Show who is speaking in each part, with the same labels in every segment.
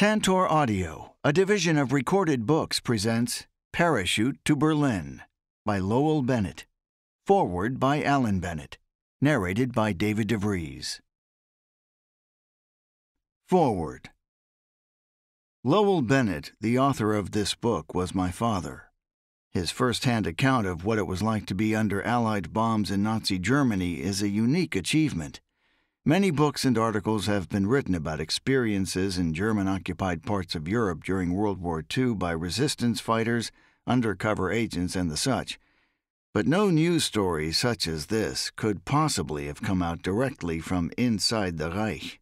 Speaker 1: Tantor Audio, a division of recorded books, presents Parachute to Berlin by Lowell Bennett. Foreword by Alan Bennett. Narrated by David DeVries. Foreword. Lowell Bennett, the author of this book, was my father. His first hand account of what it was like to be under Allied bombs in Nazi Germany is a unique achievement. Many books and articles have been written about experiences in German occupied parts of Europe during World War II by resistance fighters, undercover agents, and the such. But no news story such as this could possibly have come out directly from inside the Reich.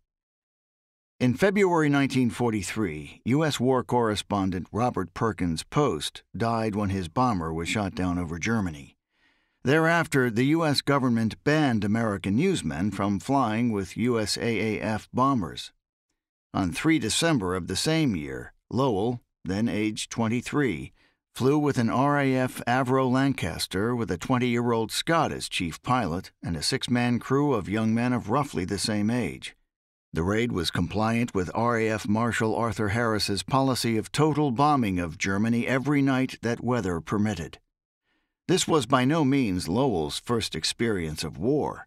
Speaker 1: In February 1943, U.S. war correspondent Robert Perkins Post died when his bomber was shot down over Germany. Thereafter, the U.S. government banned American newsmen from flying with USAAF bombers. On 3 December of the same year, Lowell, then aged 23, flew with an RAF Avro Lancaster with a 20 year old Scot as chief pilot and a six man crew of young men of roughly the same age. The raid was compliant with RAF Marshal Arthur Harris's policy of total bombing of Germany every night that weather permitted. This was by no means Lowell's first experience of war.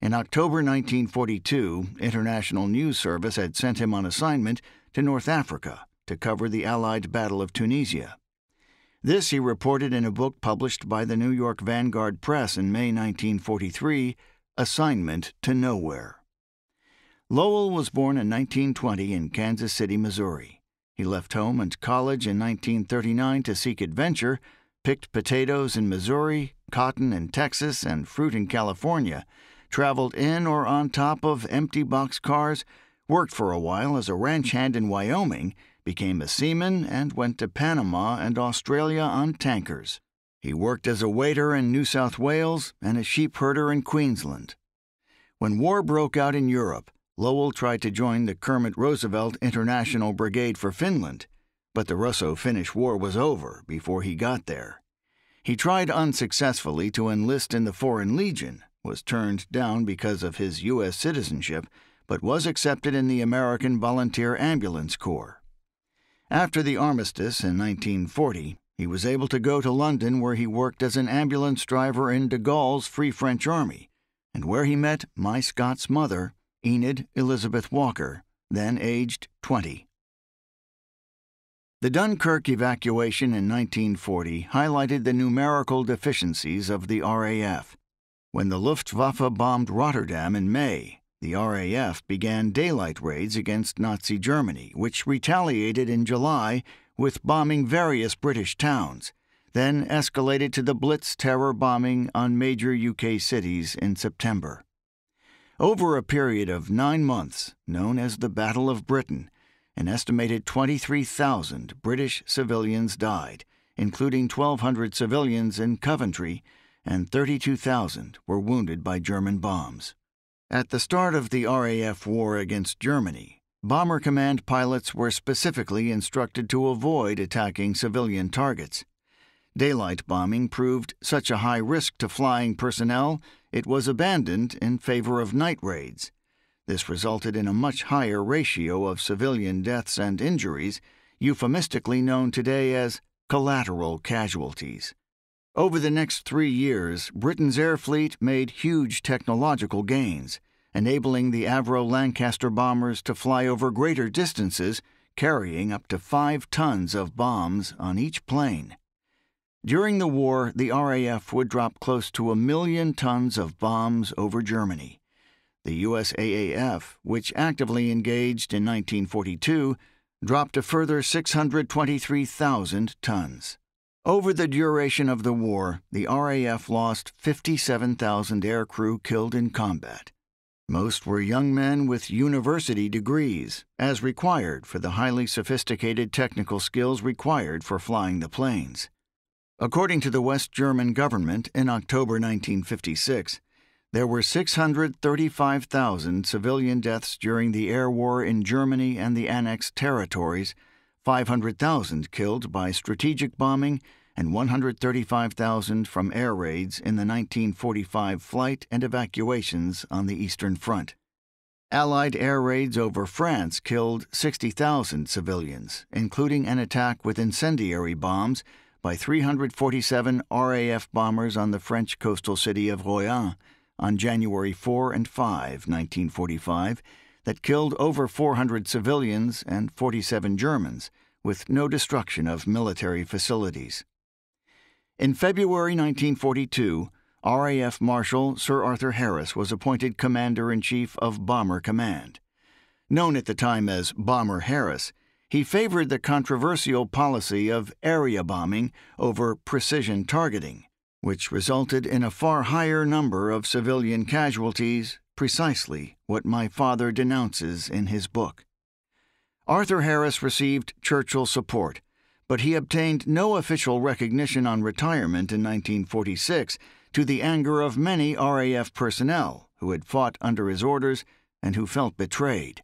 Speaker 1: In October 1942, International News Service had sent him on assignment to North Africa to cover the Allied Battle of Tunisia. This he reported in a book published by the New York Vanguard Press in May 1943, Assignment to Nowhere. Lowell was born in 1920 in Kansas City, Missouri. He left home and college in 1939 to seek adventure picked potatoes in Missouri, cotton in Texas, and fruit in California, traveled in or on top of empty box cars, worked for a while as a ranch hand in Wyoming, became a seaman, and went to Panama and Australia on tankers. He worked as a waiter in New South Wales and a sheep herder in Queensland. When war broke out in Europe, Lowell tried to join the Kermit Roosevelt International Brigade for Finland but the Russo Finnish War was over before he got there. He tried unsuccessfully to enlist in the Foreign Legion, was turned down because of his U.S. citizenship, but was accepted in the American Volunteer Ambulance Corps. After the armistice in 1940, he was able to go to London where he worked as an ambulance driver in de Gaulle's Free French Army, and where he met my Scots mother, Enid Elizabeth Walker, then aged 20. The Dunkirk evacuation in 1940 highlighted the numerical deficiencies of the RAF. When the Luftwaffe bombed Rotterdam in May, the RAF began daylight raids against Nazi Germany, which retaliated in July with bombing various British towns, then escalated to the Blitz terror bombing on major UK cities in September. Over a period of nine months, known as the Battle of Britain, an estimated 23,000 British civilians died, including 1,200 civilians in Coventry, and 32,000 were wounded by German bombs. At the start of the RAF war against Germany, Bomber Command pilots were specifically instructed to avoid attacking civilian targets. Daylight bombing proved such a high risk to flying personnel, it was abandoned in favor of night raids. This resulted in a much higher ratio of civilian deaths and injuries, euphemistically known today as collateral casualties. Over the next three years, Britain's air fleet made huge technological gains, enabling the Avro Lancaster bombers to fly over greater distances, carrying up to five tons of bombs on each plane. During the war, the RAF would drop close to a million tons of bombs over Germany. The USAAF, which actively engaged in 1942, dropped a further 623,000 tons. Over the duration of the war, the RAF lost 57,000 aircrew killed in combat. Most were young men with university degrees, as required for the highly sophisticated technical skills required for flying the planes. According to the West German government in October 1956, there were 635,000 civilian deaths during the air war in Germany and the annexed territories, 500,000 killed by strategic bombing, and 135,000 from air raids in the 1945 flight and evacuations on the Eastern Front. Allied air raids over France killed 60,000 civilians, including an attack with incendiary bombs by 347 RAF bombers on the French coastal city of Royan on January 4 and 5, 1945, that killed over 400 civilians and 47 Germans, with no destruction of military facilities. In February 1942, RAF Marshal Sir Arthur Harris was appointed Commander in Chief of Bomber Command. Known at the time as Bomber Harris, he favored the controversial policy of area bombing over precision targeting, which resulted in a far higher number of civilian casualties, precisely what my father denounces in his book. Arthur Harris received Churchill support, but he obtained no official recognition on retirement in 1946 to the anger of many RAF personnel who had fought under his orders and who felt betrayed.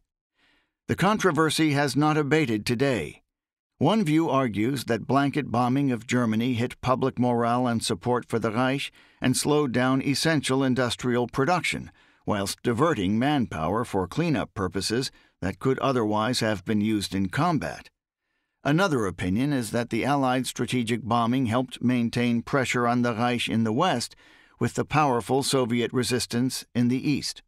Speaker 1: The controversy has not abated today. One view argues that blanket bombing of Germany hit public morale and support for the Reich and slowed down essential industrial production, whilst diverting manpower for cleanup purposes that could otherwise have been used in combat. Another opinion is that the Allied strategic bombing helped maintain pressure on the Reich in the west with the powerful Soviet resistance in the east.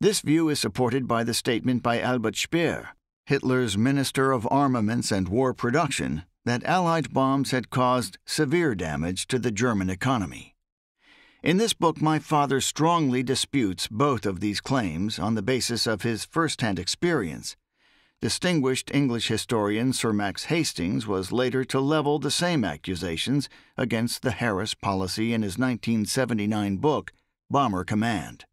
Speaker 1: This view is supported by the statement by Albert Speer, Hitler's Minister of Armaments and War Production, that Allied bombs had caused severe damage to the German economy. In this book, my father strongly disputes both of these claims on the basis of his first hand experience Distinguished English historian Sir Max Hastings was later to level the same accusations against the Harris policy in his 1979 book, Bomber Command.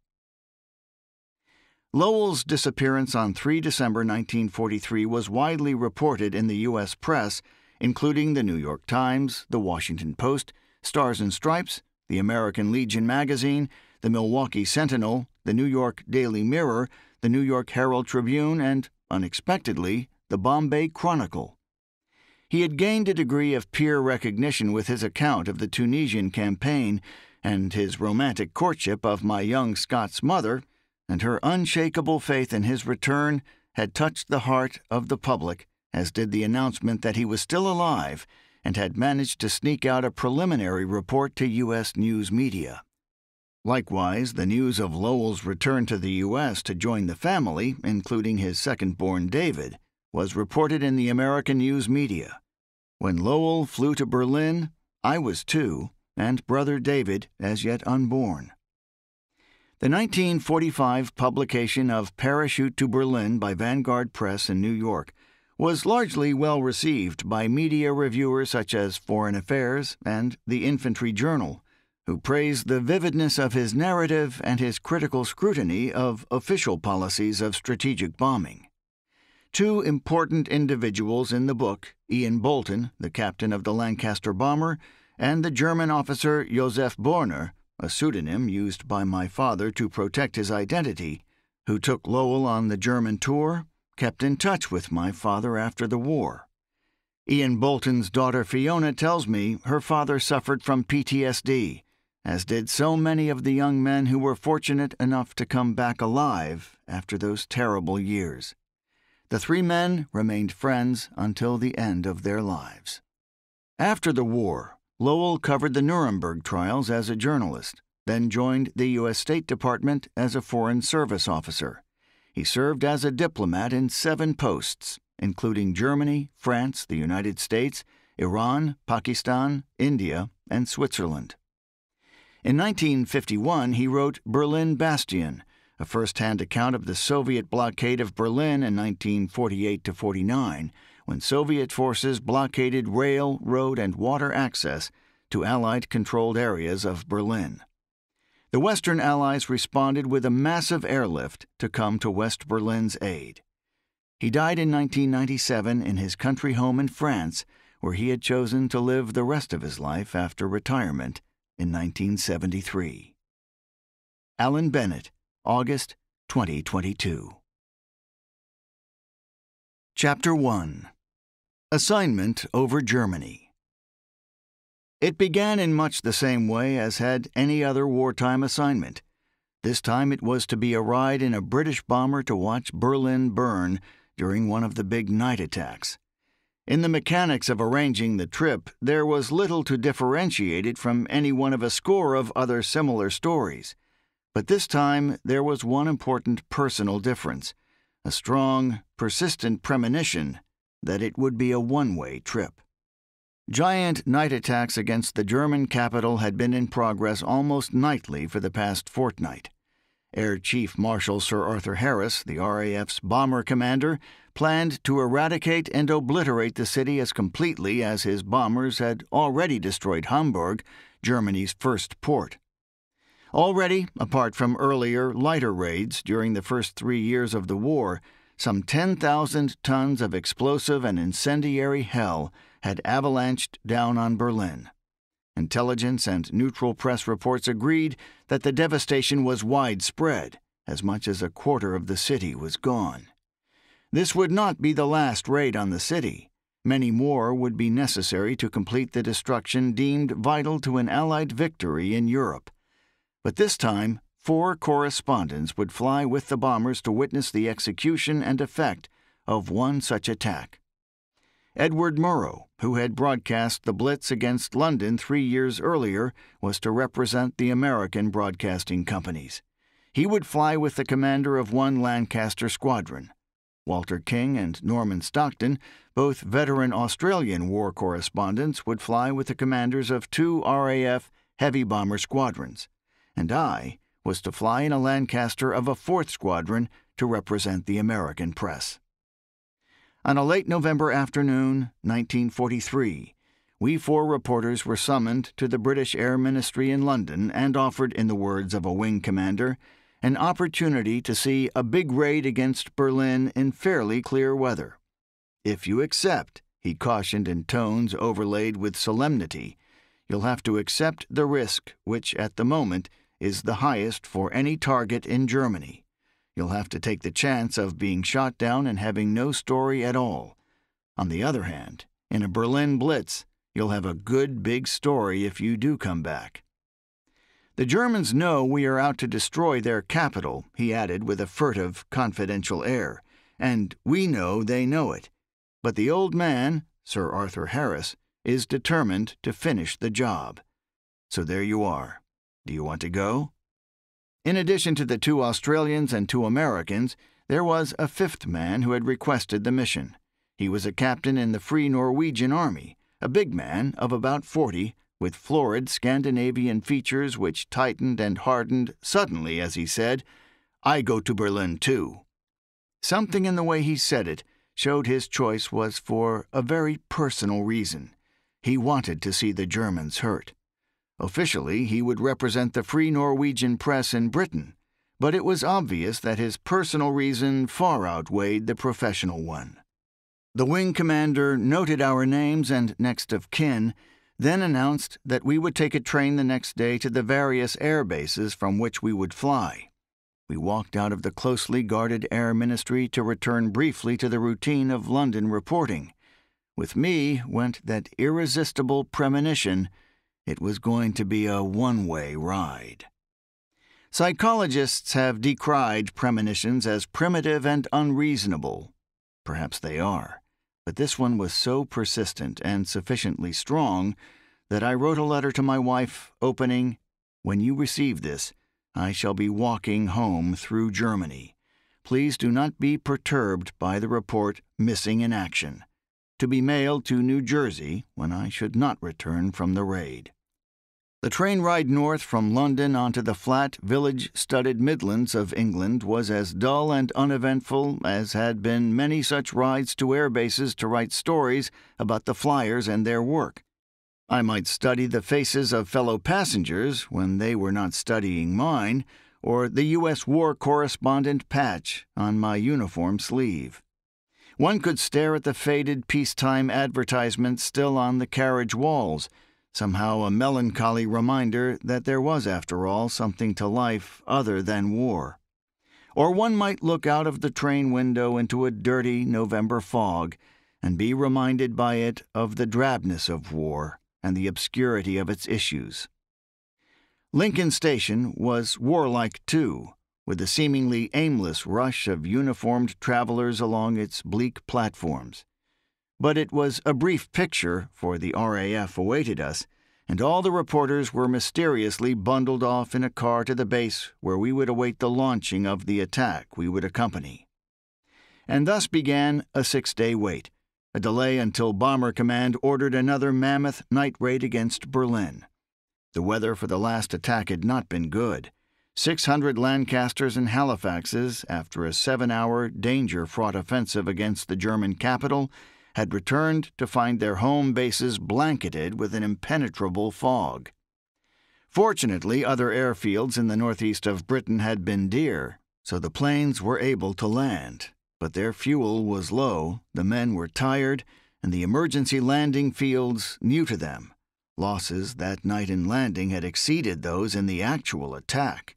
Speaker 1: Lowell's disappearance on 3 December 1943 was widely reported in the U.S. press, including the New York Times, the Washington Post, Stars and Stripes, the American Legion magazine, the Milwaukee Sentinel, the New York Daily Mirror, the New York Herald Tribune, and unexpectedly, the Bombay Chronicle. He had gained a degree of peer recognition with his account of the Tunisian campaign and his romantic courtship of my young Scots mother, and her unshakable faith in his return had touched the heart of the public, as did the announcement that he was still alive and had managed to sneak out a preliminary report to U.S. news media. Likewise, the news of Lowell's return to the U.S. to join the family, including his second born David, was reported in the American news media. When Lowell flew to Berlin, I was two, and brother David as yet unborn. The 1945 publication of Parachute to Berlin by Vanguard Press in New York was largely well received by media reviewers such as Foreign Affairs and the Infantry Journal who praised the vividness of his narrative and his critical scrutiny of official policies of strategic bombing. Two important individuals in the book, Ian Bolton, the captain of the Lancaster bomber, and the German officer Josef Borner, a pseudonym used by my father to protect his identity, who took Lowell on the German tour, kept in touch with my father after the war. Ian Bolton's daughter Fiona tells me her father suffered from PTSD as did so many of the young men who were fortunate enough to come back alive after those terrible years. The three men remained friends until the end of their lives. After the war, Lowell covered the Nuremberg trials as a journalist, then joined the U.S. State Department as a Foreign Service officer. He served as a diplomat in seven posts, including Germany, France, the United States, Iran, Pakistan, India, and Switzerland. In 1951, he wrote Berlin Bastion, a first hand account of the Soviet blockade of Berlin in 1948 49, when Soviet forces blockaded rail, road, and water access to Allied controlled areas of Berlin. The Western Allies responded with a massive airlift to come to West Berlin's aid. He died in 1997 in his country home in France, where he had chosen to live the rest of his life after retirement in 1973. Alan Bennett, August 2022. Chapter 1 Assignment over Germany. It began in much the same way as had any other wartime assignment. This time it was to be a ride in a British bomber to watch Berlin burn during one of the big night attacks. In the mechanics of arranging the trip, there was little to differentiate it from any one of a score of other similar stories. But this time there was one important personal difference a strong, persistent premonition that it would be a one way trip. Giant night attacks against the German capital had been in progress almost nightly for the past fortnight. Air Chief Marshal Sir Arthur Harris, the RAF's bomber commander, planned to eradicate and obliterate the city as completely as his bombers had already destroyed Hamburg, Germany's first port. Already, apart from earlier, lighter raids during the first three years of the war, some 10,000 tons of explosive and incendiary hell had avalanched down on Berlin. Intelligence and neutral press reports agreed that the devastation was widespread, as much as a quarter of the city was gone. This would not be the last raid on the city. Many more would be necessary to complete the destruction deemed vital to an Allied victory in Europe. But this time, four correspondents would fly with the bombers to witness the execution and effect of one such attack. Edward Murrow, who had broadcast the Blitz against London three years earlier, was to represent the American broadcasting companies. He would fly with the commander of one Lancaster squadron. Walter King and Norman Stockton, both veteran Australian war correspondents, would fly with the commanders of two RAF heavy bomber squadrons and I was to fly in a Lancaster of a fourth squadron to represent the American press. On a late November afternoon, 1943, we four reporters were summoned to the British Air Ministry in London and offered, in the words of a wing commander, an opportunity to see a big raid against Berlin in fairly clear weather. If you accept, he cautioned in tones overlaid with solemnity, you'll have to accept the risk, which at the moment is the highest for any target in Germany. You'll have to take the chance of being shot down and having no story at all. On the other hand, in a Berlin Blitz, you'll have a good big story if you do come back. The Germans know we are out to destroy their capital, he added with a furtive, confidential air, and we know they know it. But the old man, Sir Arthur Harris, is determined to finish the job. So there you are. Do you want to go? In addition to the two Australians and two Americans, there was a fifth man who had requested the mission. He was a captain in the Free Norwegian Army, a big man of about forty, with florid Scandinavian features which tightened and hardened suddenly as he said, I go to Berlin too. Something in the way he said it showed his choice was for a very personal reason. He wanted to see the Germans hurt. Officially, he would represent the Free Norwegian press in Britain, but it was obvious that his personal reason far outweighed the professional one. The wing commander noted our names and next of kin, then announced that we would take a train the next day to the various air bases from which we would fly. We walked out of the closely guarded Air Ministry to return briefly to the routine of London reporting. With me went that irresistible premonition it was going to be a one way ride. Psychologists have decried premonitions as primitive and unreasonable. Perhaps they are, but this one was so persistent and sufficiently strong that I wrote a letter to my wife opening, When you receive this, I shall be walking home through Germany. Please do not be perturbed by the report missing in action to be mailed to New Jersey when I should not return from the raid. The train ride north from London onto the flat, village studded Midlands of England was as dull and uneventful as had been many such rides to air bases to write stories about the flyers and their work. I might study the faces of fellow passengers when they were not studying mine, or the U.S. War Correspondent patch on my uniform sleeve. One could stare at the faded peacetime advertisements still on the carriage walls, somehow a melancholy reminder that there was, after all, something to life other than war. Or one might look out of the train window into a dirty November fog and be reminded by it of the drabness of war and the obscurity of its issues. Lincoln Station was warlike too, with the seemingly aimless rush of uniformed travelers along its bleak platforms. But it was a brief picture, for the RAF awaited us, and all the reporters were mysteriously bundled off in a car to the base where we would await the launching of the attack we would accompany. And thus began a six day wait, a delay until Bomber Command ordered another mammoth night raid against Berlin. The weather for the last attack had not been good. 600 Lancasters and Halifaxes, after a seven hour, danger fraught offensive against the German capital, had returned to find their home bases blanketed with an impenetrable fog. Fortunately, other airfields in the northeast of Britain had been dear, so the planes were able to land. But their fuel was low, the men were tired, and the emergency landing fields new to them. Losses that night in landing had exceeded those in the actual attack.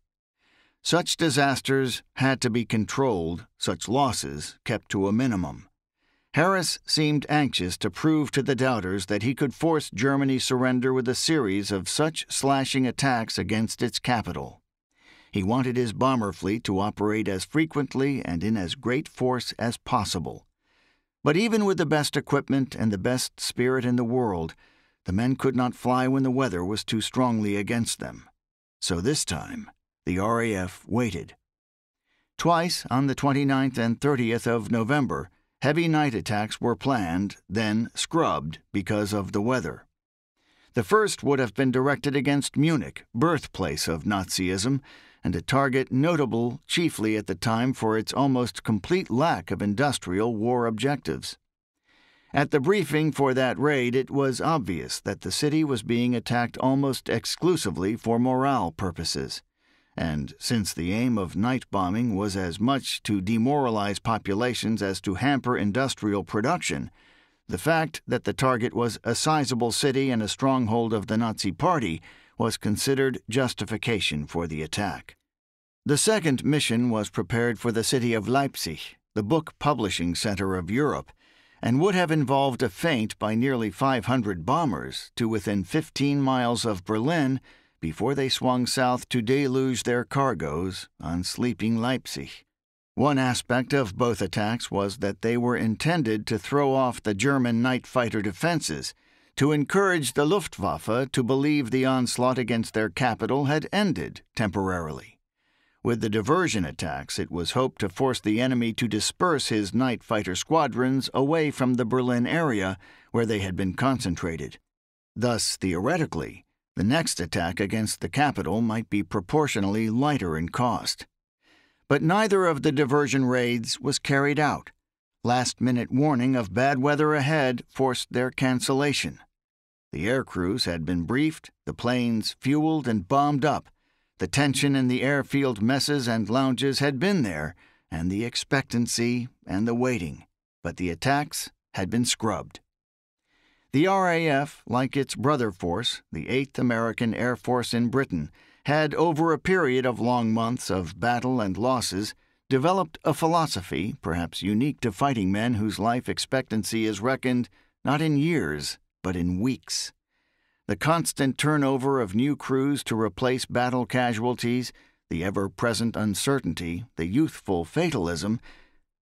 Speaker 1: Such disasters had to be controlled, such losses kept to a minimum. Harris seemed anxious to prove to the doubters that he could force Germany's surrender with a series of such slashing attacks against its capital. He wanted his bomber fleet to operate as frequently and in as great force as possible. But even with the best equipment and the best spirit in the world, the men could not fly when the weather was too strongly against them. So this time, the RAF waited. Twice, on the 29th and 30th of November, Heavy night attacks were planned, then scrubbed because of the weather. The first would have been directed against Munich, birthplace of Nazism, and a target notable chiefly at the time for its almost complete lack of industrial war objectives. At the briefing for that raid, it was obvious that the city was being attacked almost exclusively for morale purposes and since the aim of night bombing was as much to demoralize populations as to hamper industrial production, the fact that the target was a sizable city and a stronghold of the Nazi Party was considered justification for the attack. The second mission was prepared for the city of Leipzig, the book publishing center of Europe, and would have involved a feint by nearly 500 bombers to within 15 miles of Berlin before they swung south to deluge their cargoes on sleeping Leipzig. One aspect of both attacks was that they were intended to throw off the German night fighter defenses, to encourage the Luftwaffe to believe the onslaught against their capital had ended temporarily. With the diversion attacks, it was hoped to force the enemy to disperse his night fighter squadrons away from the Berlin area where they had been concentrated. Thus, theoretically, the next attack against the capital might be proportionally lighter in cost. But neither of the diversion raids was carried out. Last minute warning of bad weather ahead forced their cancellation. The air crews had been briefed, the planes fueled and bombed up. The tension in the airfield messes and lounges had been there, and the expectancy and the waiting. But the attacks had been scrubbed. The RAF, like its brother force, the 8th American Air Force in Britain, had, over a period of long months of battle and losses, developed a philosophy, perhaps unique to fighting men whose life expectancy is reckoned not in years, but in weeks. The constant turnover of new crews to replace battle casualties, the ever present uncertainty, the youthful fatalism,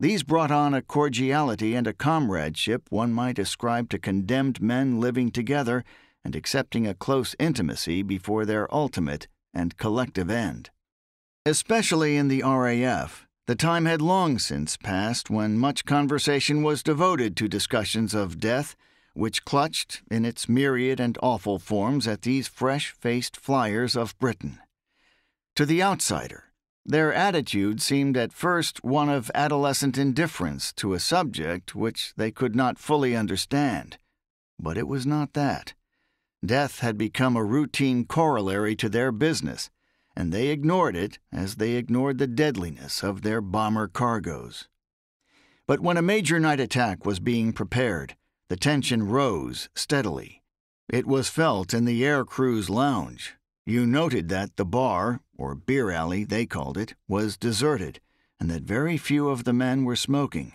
Speaker 1: these brought on a cordiality and a comradeship one might ascribe to condemned men living together and accepting a close intimacy before their ultimate and collective end. Especially in the RAF, the time had long since passed when much conversation was devoted to discussions of death, which clutched, in its myriad and awful forms, at these fresh faced flyers of Britain. To the outsider, their attitude seemed at first one of adolescent indifference to a subject which they could not fully understand. But it was not that. Death had become a routine corollary to their business, and they ignored it as they ignored the deadliness of their bomber cargoes. But when a major night attack was being prepared, the tension rose steadily. It was felt in the air crew's lounge, you noted that the bar, or beer alley they called it, was deserted, and that very few of the men were smoking.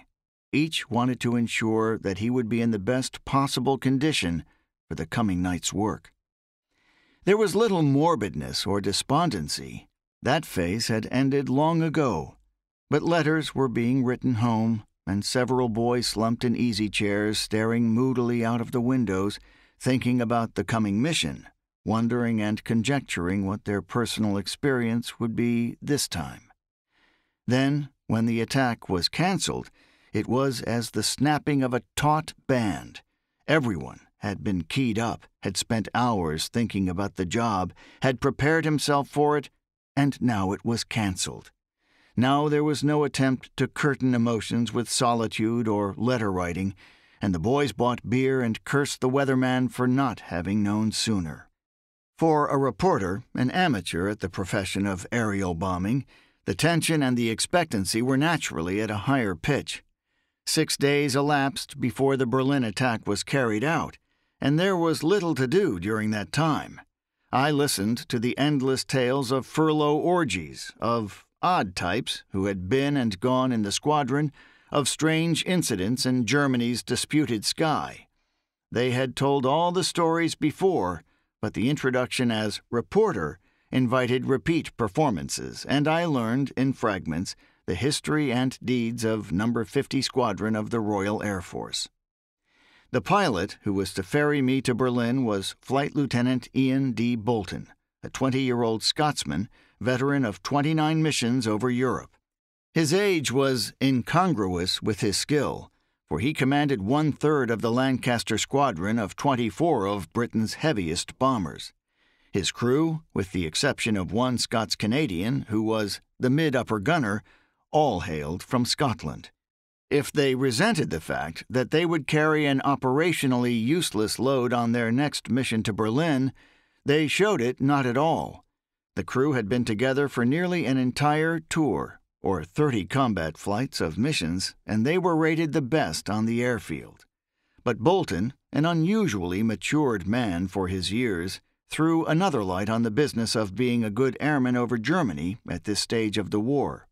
Speaker 1: Each wanted to ensure that he would be in the best possible condition for the coming night's work. There was little morbidness or despondency. That phase had ended long ago. But letters were being written home, and several boys slumped in easy chairs, staring moodily out of the windows, thinking about the coming mission, wondering and conjecturing what their personal experience would be this time. Then, when the attack was cancelled, it was as the snapping of a taut band. Everyone had been keyed up, had spent hours thinking about the job, had prepared himself for it, and now it was cancelled. Now there was no attempt to curtain emotions with solitude or letter writing, and the boys bought beer and cursed the weatherman for not having known sooner. For a reporter, an amateur at the profession of aerial bombing, the tension and the expectancy were naturally at a higher pitch. Six days elapsed before the Berlin attack was carried out, and there was little to do during that time. I listened to the endless tales of furlough orgies, of odd types who had been and gone in the squadron, of strange incidents in Germany's disputed sky. They had told all the stories before, but the introduction as reporter invited repeat performances, and I learned, in fragments, the history and deeds of No. 50 Squadron of the Royal Air Force. The pilot who was to ferry me to Berlin was Flight Lieutenant Ian D. Bolton, a 20 year old Scotsman, veteran of 29 missions over Europe. His age was incongruous with his skill, for he commanded one third of the Lancaster squadron of 24 of Britain's heaviest bombers. His crew, with the exception of one Scots Canadian who was the mid upper gunner, all hailed from Scotland. If they resented the fact that they would carry an operationally useless load on their next mission to Berlin, they showed it not at all. The crew had been together for nearly an entire tour, or 30 combat flights of missions, and they were rated the best on the airfield. But Bolton, an unusually matured man for his years, threw another light on the business of being a good airman over Germany at this stage of the war.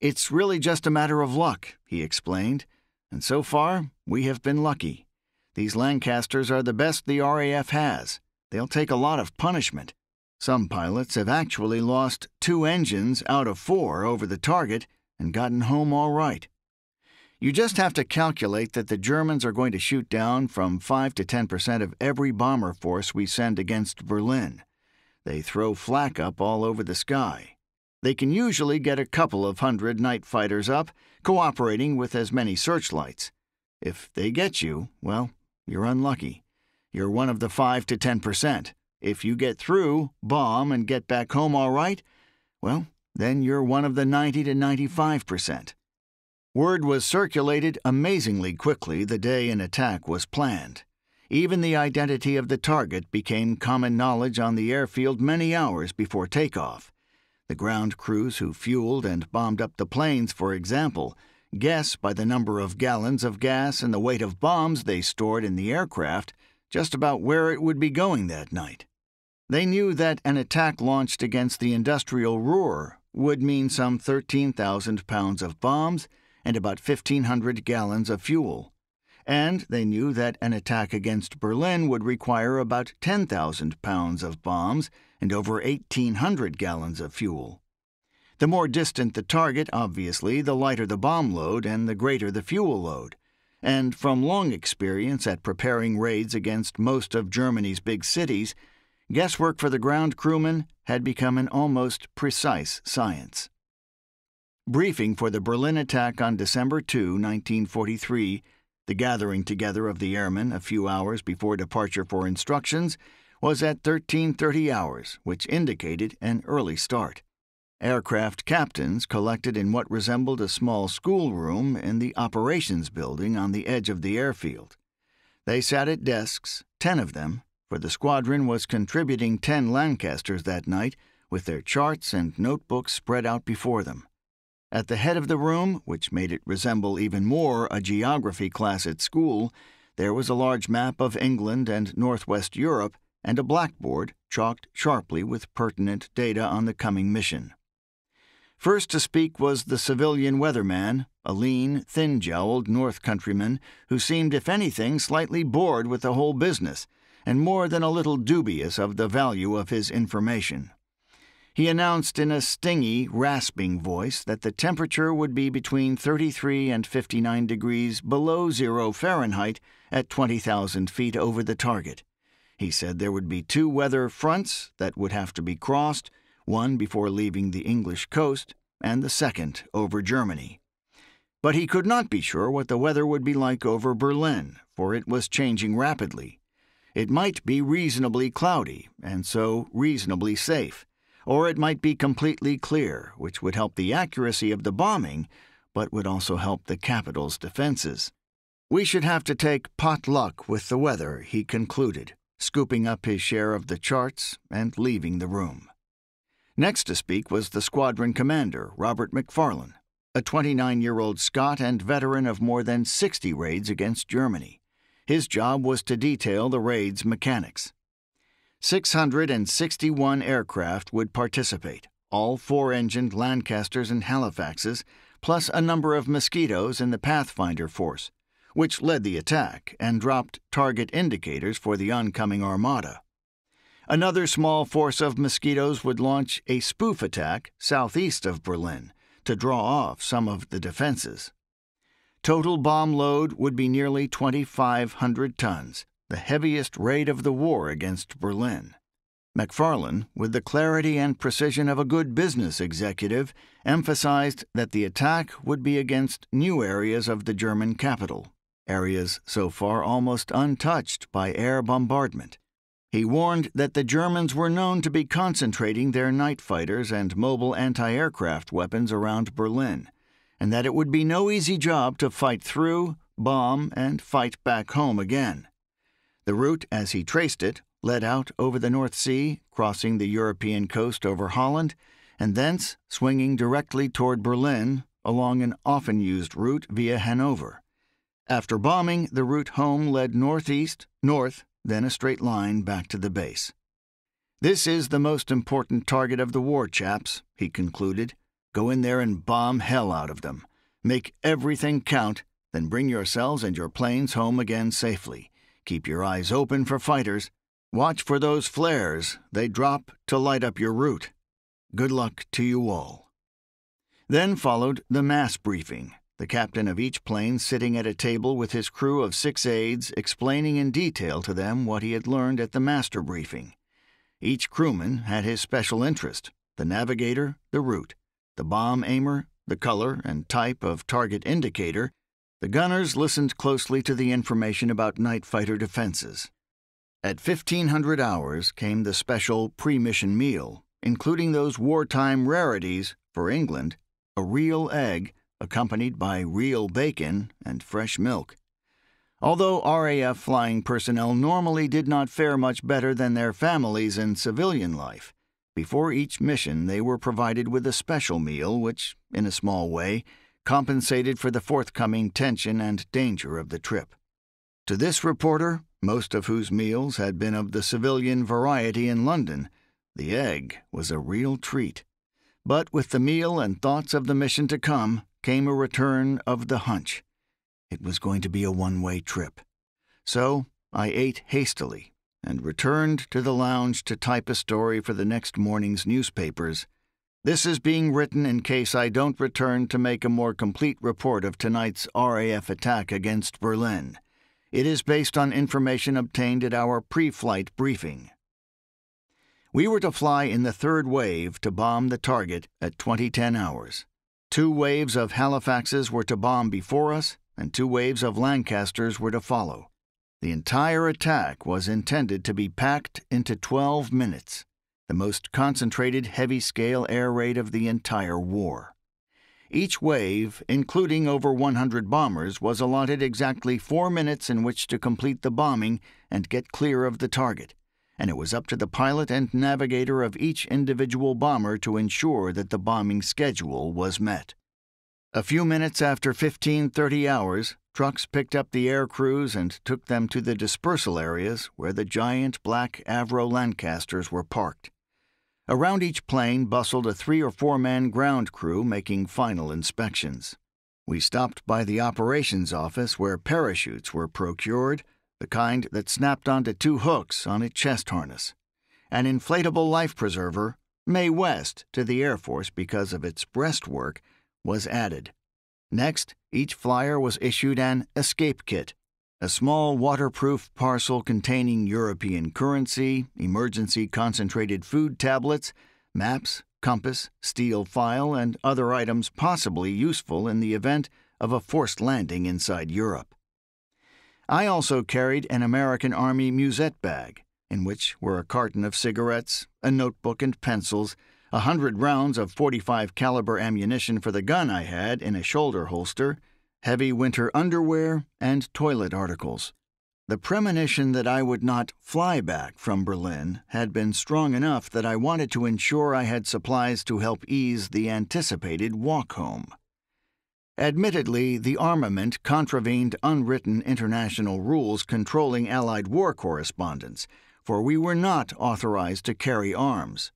Speaker 1: It's really just a matter of luck, he explained, and so far we have been lucky. These Lancasters are the best the RAF has. They'll take a lot of punishment. Some pilots have actually lost two engines out of four over the target and gotten home all right. You just have to calculate that the Germans are going to shoot down from 5 to 10 percent of every bomber force we send against Berlin. They throw flak up all over the sky. They can usually get a couple of hundred night fighters up, cooperating with as many searchlights. If they get you, well, you're unlucky. You're one of the 5 to 10 percent. If you get through, bomb, and get back home all right, well, then you're one of the 90 to 95 percent. Word was circulated amazingly quickly the day an attack was planned. Even the identity of the target became common knowledge on the airfield many hours before takeoff. The ground crews who fueled and bombed up the planes, for example, guess by the number of gallons of gas and the weight of bombs they stored in the aircraft just about where it would be going that night. They knew that an attack launched against the industrial Ruhr would mean some 13,000 pounds of bombs and about 1,500 gallons of fuel. And they knew that an attack against Berlin would require about 10,000 pounds of bombs and over 1,800 gallons of fuel. The more distant the target, obviously, the lighter the bomb load and the greater the fuel load. And from long experience at preparing raids against most of Germany's big cities, guesswork for the ground crewmen had become an almost precise science. Briefing for the Berlin attack on December 2, 1943, the gathering together of the airmen a few hours before departure for instructions, was at 1330 hours, which indicated an early start. Aircraft captains collected in what resembled a small schoolroom in the operations building on the edge of the airfield. They sat at desks, ten of them, for the squadron was contributing ten Lancasters that night, with their charts and notebooks spread out before them. At the head of the room, which made it resemble even more a geography class at school, there was a large map of England and Northwest Europe and a blackboard chalked sharply with pertinent data on the coming mission. First to speak was the civilian weatherman, a lean, thin jowled North countryman who seemed, if anything, slightly bored with the whole business, and more than a little dubious of the value of his information. He announced in a stingy, rasping voice that the temperature would be between 33 and 59 degrees below zero Fahrenheit at 20,000 feet over the target. He said there would be two weather fronts that would have to be crossed, one before leaving the English coast, and the second over Germany. But he could not be sure what the weather would be like over Berlin, for it was changing rapidly. It might be reasonably cloudy, and so reasonably safe or it might be completely clear, which would help the accuracy of the bombing, but would also help the capital's defenses. We should have to take pot luck with the weather, he concluded, scooping up his share of the charts and leaving the room. Next to speak was the squadron commander, Robert McFarlane, a 29 year old Scot and veteran of more than 60 raids against Germany. His job was to detail the raid's mechanics. 661 aircraft would participate, all four engined Lancasters and Halifaxes, plus a number of Mosquitoes in the Pathfinder force, which led the attack and dropped target indicators for the oncoming armada. Another small force of Mosquitoes would launch a spoof attack southeast of Berlin to draw off some of the defenses. Total bomb load would be nearly 2,500 tons, the heaviest raid of the war against Berlin. McFarlane, with the clarity and precision of a good business executive, emphasized that the attack would be against new areas of the German capital, areas so far almost untouched by air bombardment. He warned that the Germans were known to be concentrating their night fighters and mobile anti aircraft weapons around Berlin, and that it would be no easy job to fight through, bomb, and fight back home again. The route, as he traced it, led out over the North Sea, crossing the European coast over Holland, and thence swinging directly toward Berlin along an often used route via Hanover. After bombing, the route home led northeast, north, then a straight line back to the base. This is the most important target of the war, chaps, he concluded. Go in there and bomb hell out of them. Make everything count, then bring yourselves and your planes home again safely. Keep your eyes open for fighters. Watch for those flares. They drop to light up your route. Good luck to you all. Then followed the mass briefing, the captain of each plane sitting at a table with his crew of six aides explaining in detail to them what he had learned at the master briefing. Each crewman had his special interest the navigator, the route, the bomb aimer, the color and type of target indicator, the gunners listened closely to the information about night fighter defenses. At 1500 hours came the special pre mission meal, including those wartime rarities for England a real egg, accompanied by real bacon and fresh milk. Although RAF flying personnel normally did not fare much better than their families in civilian life, before each mission they were provided with a special meal which, in a small way, compensated for the forthcoming tension and danger of the trip. To this reporter, most of whose meals had been of the civilian variety in London, the egg was a real treat. But with the meal and thoughts of the mission to come came a return of the hunch. It was going to be a one way trip. So I ate hastily and returned to the lounge to type a story for the next morning's newspapers this is being written in case I don't return to make a more complete report of tonight's RAF attack against Berlin. It is based on information obtained at our pre flight briefing. We were to fly in the third wave to bomb the target at 2010 hours. Two waves of Halifaxes were to bomb before us, and two waves of Lancasters were to follow. The entire attack was intended to be packed into 12 minutes the most concentrated heavy scale air raid of the entire war. Each wave, including over 100 bombers, was allotted exactly four minutes in which to complete the bombing and get clear of the target, and it was up to the pilot and navigator of each individual bomber to ensure that the bombing schedule was met. A few minutes after 1530 hours, trucks picked up the air crews and took them to the dispersal areas where the giant black Avro Lancasters were parked. Around each plane bustled a three or four man ground crew making final inspections. We stopped by the operations office where parachutes were procured, the kind that snapped onto two hooks on a chest harness. An inflatable life preserver, Mae West to the Air Force because of its breastwork, was added. Next, each flyer was issued an escape kit, a small waterproof parcel containing European currency, emergency concentrated food tablets, maps, compass, steel file, and other items possibly useful in the event of a forced landing inside Europe. I also carried an American Army musette bag, in which were a carton of cigarettes, a notebook and pencils, a hundred rounds of 45 caliber ammunition for the gun I had in a shoulder holster, heavy winter underwear, and toilet articles. The premonition that I would not fly back from Berlin had been strong enough that I wanted to ensure I had supplies to help ease the anticipated walk home. Admittedly, the armament contravened unwritten international rules controlling Allied war correspondence, for we were not authorized to carry arms.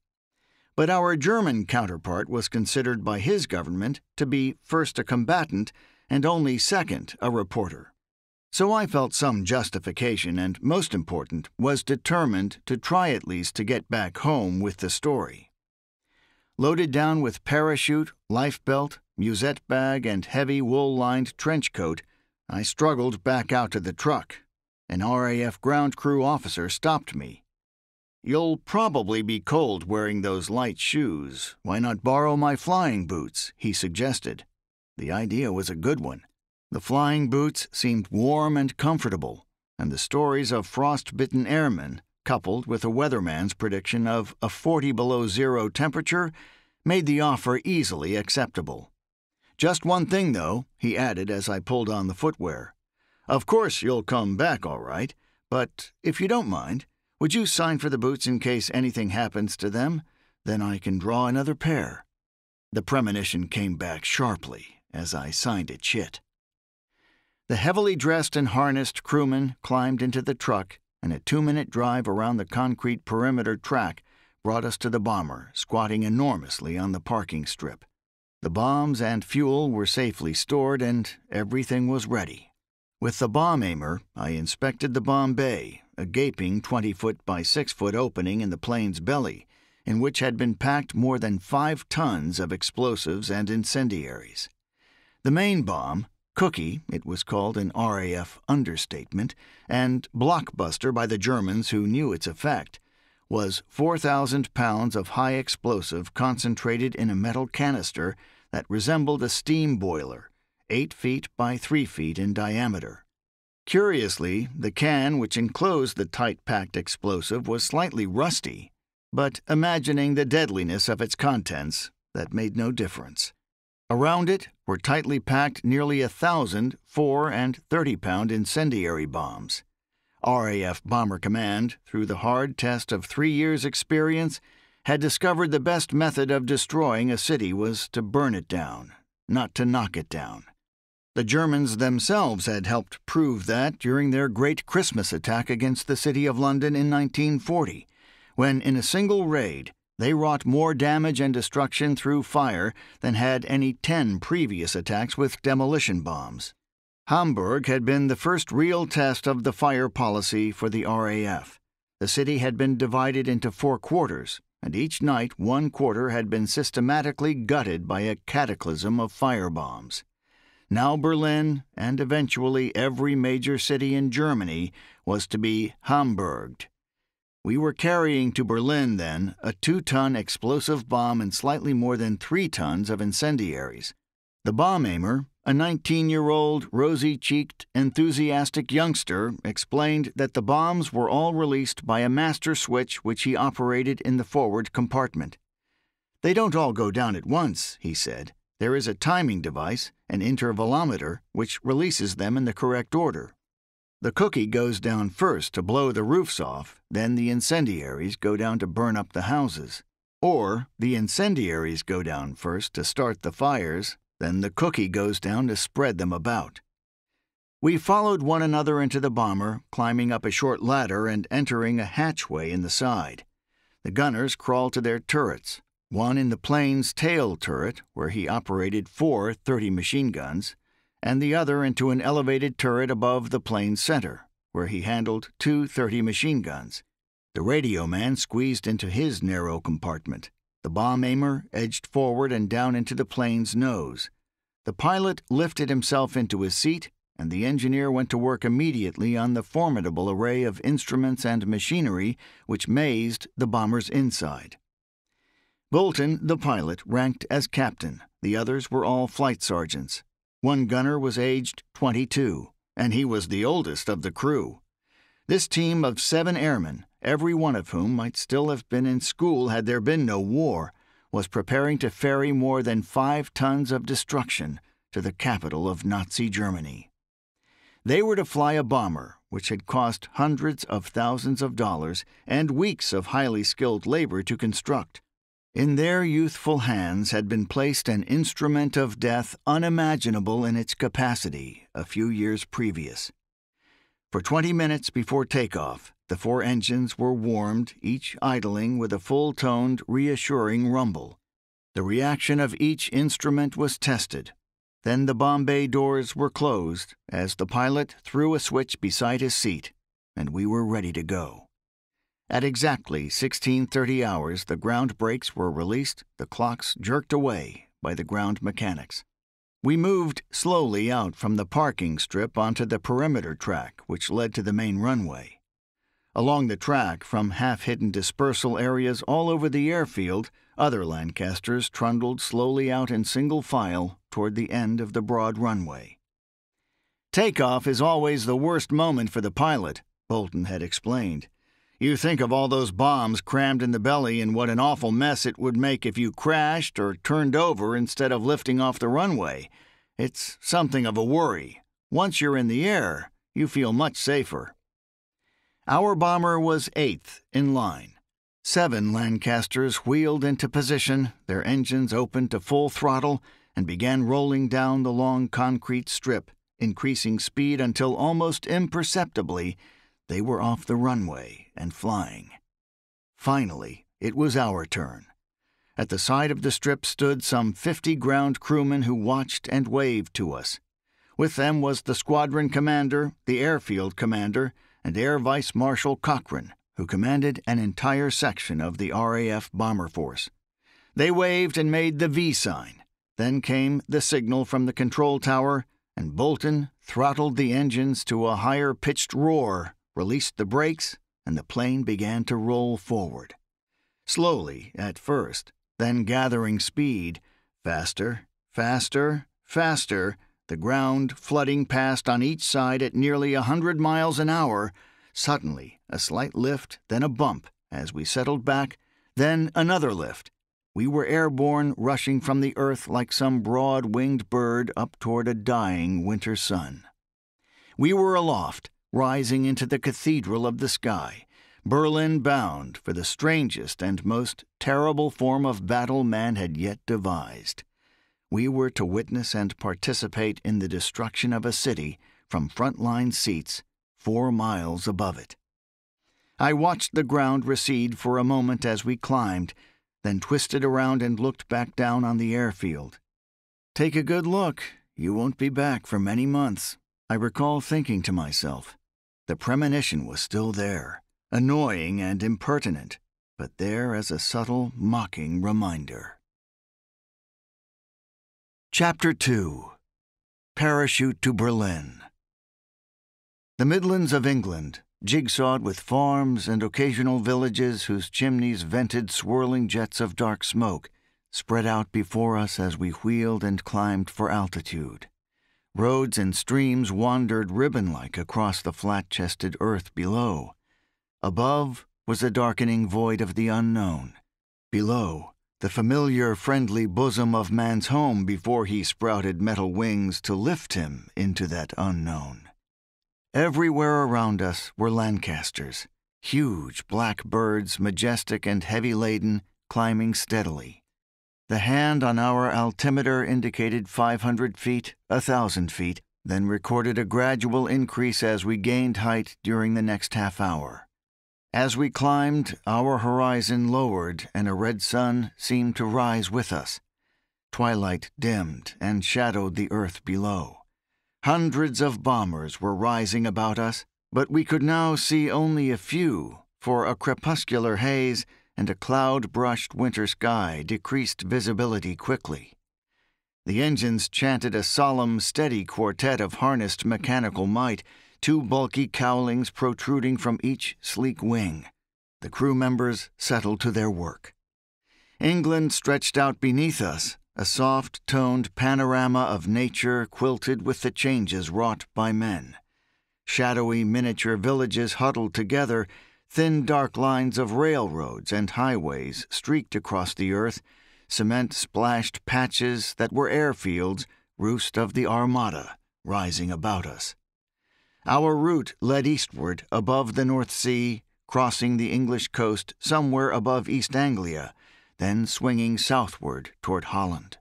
Speaker 1: But our German counterpart was considered by his government to be first a combatant and only second a reporter. So I felt some justification and, most important, was determined to try at least to get back home with the story. Loaded down with parachute, life belt, musette bag, and heavy wool lined trench coat, I struggled back out to the truck. An RAF ground crew officer stopped me. You'll probably be cold wearing those light shoes. Why not borrow my flying boots? he suggested. The idea was a good one. The flying boots seemed warm and comfortable, and the stories of frost-bitten airmen, coupled with a weatherman's prediction of a 40 below zero temperature, made the offer easily acceptable. Just one thing, though, he added as I pulled on the footwear. Of course you'll come back all right, but if you don't mind, would you sign for the boots in case anything happens to them? Then I can draw another pair. The premonition came back sharply as I signed a chit. The heavily dressed and harnessed crewmen climbed into the truck, and a two minute drive around the concrete perimeter track brought us to the bomber, squatting enormously on the parking strip. The bombs and fuel were safely stored, and everything was ready. With the bomb aimer, I inspected the bomb bay, a gaping 20 foot by 6 foot opening in the plane's belly, in which had been packed more than five tons of explosives and incendiaries. The main bomb, Cookie, it was called an RAF understatement, and blockbuster by the Germans who knew its effect, was 4,000 pounds of high explosive concentrated in a metal canister that resembled a steam boiler, 8 feet by 3 feet in diameter. Curiously, the can which enclosed the tight packed explosive was slightly rusty, but imagining the deadliness of its contents, that made no difference. Around it were tightly packed nearly a thousand four and 30 pound incendiary bombs. RAF Bomber Command, through the hard test of three years' experience, had discovered the best method of destroying a city was to burn it down, not to knock it down. The Germans themselves had helped prove that during their great Christmas attack against the City of London in 1940, when in a single raid they wrought more damage and destruction through fire than had any ten previous attacks with demolition bombs. Hamburg had been the first real test of the fire policy for the RAF. The city had been divided into four quarters, and each night one quarter had been systematically gutted by a cataclysm of fire bombs. Now Berlin, and eventually every major city in Germany, was to be Hamburged. We were carrying to Berlin then a two ton explosive bomb and slightly more than three tons of incendiaries. The bomb aimer, a 19 year old, rosy cheeked, enthusiastic youngster, explained that the bombs were all released by a master switch which he operated in the forward compartment. They don't all go down at once, he said. There is a timing device, an intervalometer, which releases them in the correct order. The cookie goes down first to blow the roofs off, then the incendiaries go down to burn up the houses. Or the incendiaries go down first to start the fires, then the cookie goes down to spread them about. We followed one another into the bomber, climbing up a short ladder and entering a hatchway in the side. The gunners crawled to their turrets, one in the plane's tail turret, where he operated four 30 machine guns, and the other into an elevated turret above the plane's center, where he handled two 30 machine guns. The radio man squeezed into his narrow compartment. The bomb aimer edged forward and down into the plane's nose. The pilot lifted himself into his seat, and the engineer went to work immediately on the formidable array of instruments and machinery which mazed the bomber's inside. Bolton, the pilot, ranked as captain. The others were all flight sergeants. One gunner was aged 22, and he was the oldest of the crew. This team of seven airmen, every one of whom might still have been in school had there been no war, was preparing to ferry more than five tons of destruction to the capital of Nazi Germany. They were to fly a bomber which had cost hundreds of thousands of dollars and weeks of highly skilled labor to construct. In their youthful hands had been placed an instrument of death unimaginable in its capacity a few years previous. For 20 minutes before takeoff, the four engines were warmed, each idling with a full toned, reassuring rumble. The reaction of each instrument was tested. Then the bomb bay doors were closed as the pilot threw a switch beside his seat, and we were ready to go. At exactly 1630 hours, the ground brakes were released, the clocks jerked away by the ground mechanics. We moved slowly out from the parking strip onto the perimeter track, which led to the main runway. Along the track, from half hidden dispersal areas all over the airfield, other Lancasters trundled slowly out in single file toward the end of the broad runway. Takeoff is always the worst moment for the pilot, Bolton had explained. You think of all those bombs crammed in the belly and what an awful mess it would make if you crashed or turned over instead of lifting off the runway. It's something of a worry. Once you're in the air, you feel much safer. Our bomber was eighth in line. Seven Lancasters wheeled into position, their engines opened to full throttle, and began rolling down the long concrete strip, increasing speed until almost imperceptibly they were off the runway and flying. Finally, it was our turn. At the side of the strip stood some fifty ground crewmen who watched and waved to us. With them was the squadron commander, the airfield commander, and Air Vice Marshal Cochrane, who commanded an entire section of the RAF bomber force. They waved and made the V sign. Then came the signal from the control tower, and Bolton throttled the engines to a higher pitched roar released the brakes, and the plane began to roll forward. Slowly at first, then gathering speed, faster, faster, faster, the ground flooding past on each side at nearly a hundred miles an hour. Suddenly, a slight lift, then a bump as we settled back, then another lift. We were airborne, rushing from the earth like some broad winged bird up toward a dying winter sun. We were aloft, rising into the cathedral of the sky, Berlin bound for the strangest and most terrible form of battle man had yet devised. We were to witness and participate in the destruction of a city from front-line seats four miles above it. I watched the ground recede for a moment as we climbed, then twisted around and looked back down on the airfield. Take a good look. You won't be back for many months. I recall thinking to myself, the premonition was still there, annoying and impertinent, but there as a subtle, mocking reminder. Chapter 2 Parachute to Berlin The Midlands of England, jigsawed with farms and occasional villages whose chimneys vented swirling jets of dark smoke, spread out before us as we wheeled and climbed for altitude. Roads and streams wandered ribbon like across the flat chested earth below. Above was the darkening void of the unknown. Below, the familiar, friendly bosom of man's home before he sprouted metal wings to lift him into that unknown. Everywhere around us were Lancasters, huge black birds, majestic and heavy laden, climbing steadily. The hand on our altimeter indicated 500 feet, 1,000 feet, then recorded a gradual increase as we gained height during the next half hour. As we climbed, our horizon lowered and a red sun seemed to rise with us. Twilight dimmed and shadowed the earth below. Hundreds of bombers were rising about us, But we could now see only a few, for a crepuscular haze and a cloud brushed winter sky decreased visibility quickly. The engines chanted a solemn, steady quartet of harnessed mechanical might, two bulky cowlings protruding from each sleek wing. The crew members settled to their work. England stretched out beneath us, a soft toned panorama of nature quilted with the changes wrought by men. Shadowy miniature villages huddled together, thin dark lines of railroads and highways streaked across the earth, cement splashed patches that were airfields, roost of the Armada, rising about us. Our route led eastward above the North Sea, crossing the English coast somewhere above East Anglia, then swinging southward toward Holland.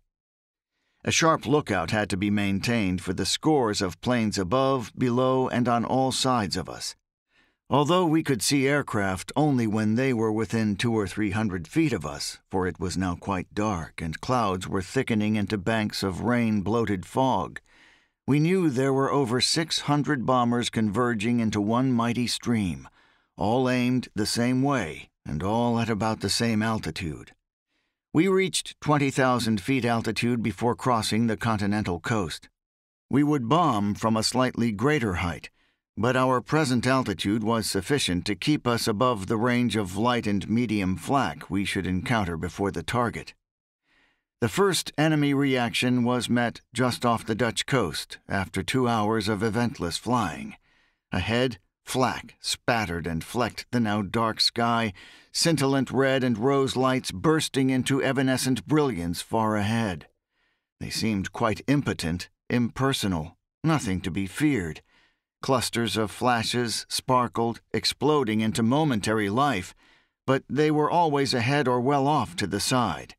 Speaker 1: A sharp lookout had to be maintained for the scores of planes above, below, and on all sides of us. Although we could see aircraft only when they were within two or three hundred feet of us, for it was now quite dark and clouds were thickening into banks of rain bloated fog, we knew there were over 600 bombers converging into one mighty stream, all aimed the same way and all at about the same altitude. We reached 20,000 feet altitude before crossing the continental coast. We would bomb from a slightly greater height, but our present altitude was sufficient to keep us above the range of light and medium flak we should encounter before the target. The first enemy reaction was met just off the Dutch coast after two hours of eventless flying. Ahead, flak spattered and flecked the now dark sky, scintillant red and rose lights bursting into evanescent brilliance far ahead. They seemed quite impotent, impersonal, nothing to be feared. Clusters of flashes sparkled, exploding into momentary life, but they were always ahead or well off to the side.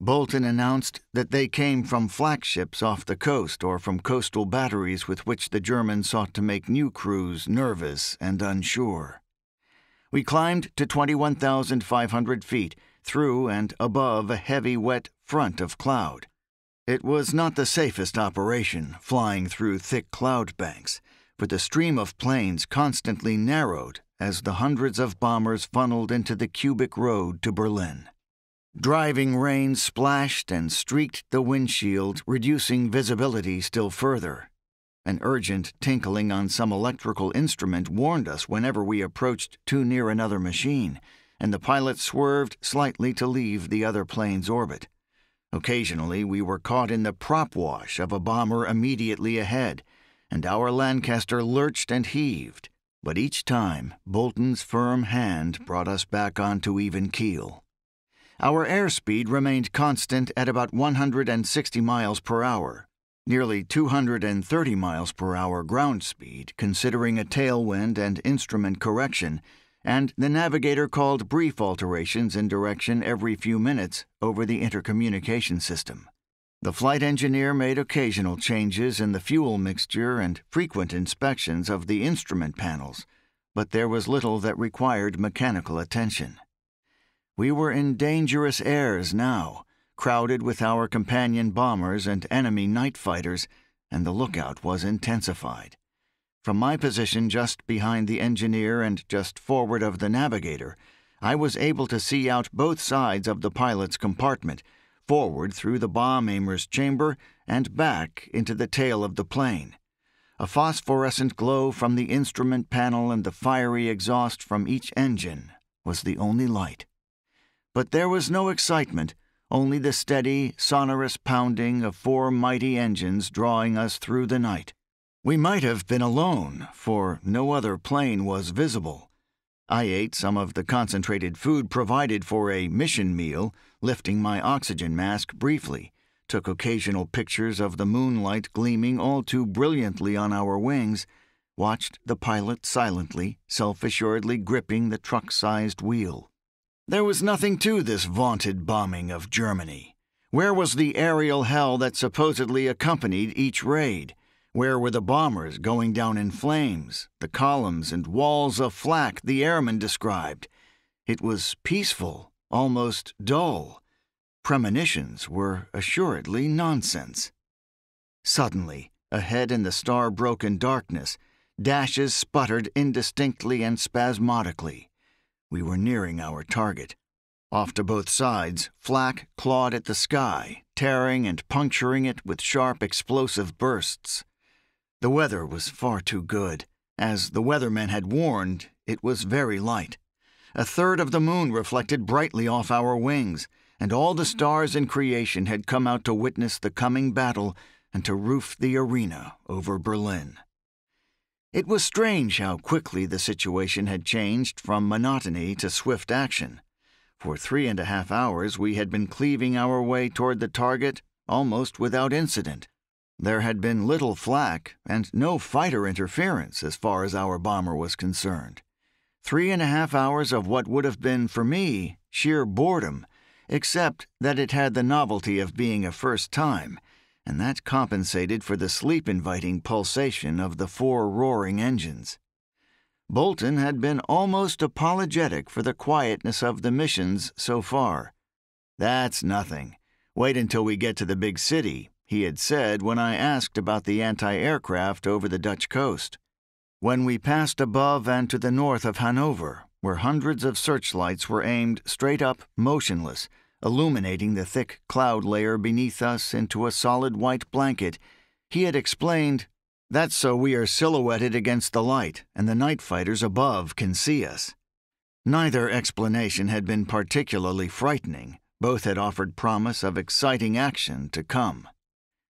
Speaker 1: Bolton announced that they came from flakships off the coast or from coastal batteries with which the Germans sought to make new crews nervous and unsure. We climbed to 21,500 feet, through and above a heavy, wet front of cloud. It was not the safest operation, flying through thick cloud banks, for the stream of planes constantly narrowed as the hundreds of bombers funneled into the cubic road to Berlin. Driving rain splashed and streaked the windshield, reducing visibility still further. An urgent tinkling on some electrical instrument warned us whenever we approached too near another machine, and the pilot swerved slightly to leave the other plane's orbit. Occasionally, we were caught in the prop wash of a bomber immediately ahead, and our Lancaster lurched and heaved, but each time Bolton's firm hand brought us back onto even keel. Our airspeed remained constant at about 160 miles per hour, nearly 230 miles per hour ground speed, considering a tailwind and instrument correction, and the navigator called brief alterations in direction every few minutes over the intercommunication system. The flight engineer made occasional changes in the fuel mixture and frequent inspections of the instrument panels, but there was little that required mechanical attention. We were in dangerous airs now crowded with our companion bombers and enemy night fighters, and the lookout was intensified. From my position just behind the engineer and just forward of the navigator, I was able to see out both sides of the pilot's compartment, forward through the bomb aimer's chamber and back into the tail of the plane. A phosphorescent glow from the instrument panel and the fiery exhaust from each engine was the only light. But there was no excitement only the steady, sonorous pounding of four mighty engines drawing us through the night. We might have been alone, for no other plane was visible. I ate some of the concentrated food provided for a mission meal, lifting my oxygen mask briefly, took occasional pictures of the moonlight gleaming all too brilliantly on our wings, watched the pilot silently, self assuredly gripping the truck sized wheel. There was nothing to this vaunted bombing of Germany. Where was the aerial hell that supposedly accompanied each raid? Where were the bombers going down in flames, the columns and walls of flak the airmen described? It was peaceful, almost dull. Premonitions were assuredly nonsense. Suddenly, ahead in the star broken darkness, dashes sputtered indistinctly and spasmodically. We were nearing our target. Off to both sides, flak clawed at the sky, tearing and puncturing it with sharp explosive bursts. The weather was far too good. As the weathermen had warned, it was very light. A third of the moon reflected brightly off our wings, and all the stars in creation had come out to witness the coming battle and to roof the arena over Berlin. It was strange how quickly the situation had changed from monotony to swift action. For three and a half hours we had been cleaving our way toward the target almost without incident. There had been little flak and no fighter interference as far as our bomber was concerned. Three and a half hours of what would have been, for me, sheer boredom, except that it had the novelty of being a first time, and that compensated for the sleep inviting pulsation of the four roaring engines. Bolton had been almost apologetic for the quietness of the missions so far. That's nothing. Wait until we get to the big city, he had said when I asked about the anti aircraft over the Dutch coast. When we passed above and to the north of Hanover, where hundreds of searchlights were aimed straight up, motionless, illuminating the thick cloud layer beneath us into a solid white blanket, he had explained, That's so we are silhouetted against the light, and the night fighters above can see us. Neither explanation had been particularly frightening. Both had offered promise of exciting action to come.